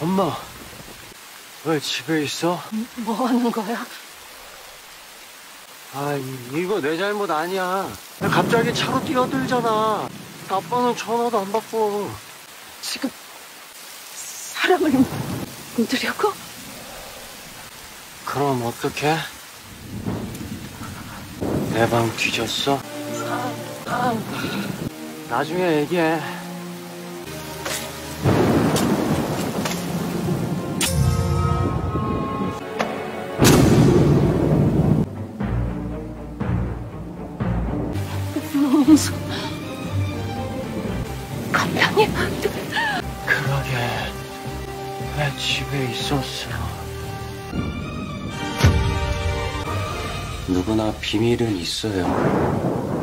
엄마, 왜 집에 있어? 뭐 하는 거야? 아, 이- 이거 내 잘못 아니야. 갑자기 차로 뛰어들잖아. 아빠는 전화도 안 받고. 지금 사람을 믿으려고? 그럼 어떡해? 내 방 뒤졌어? 아, 나중에 얘기해. 무서 간병이 그러게. 왜 집에 있었어? 누구나 비밀은 있어요.